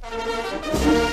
Música